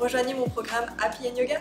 rejoignez mon programme Happy and Yoga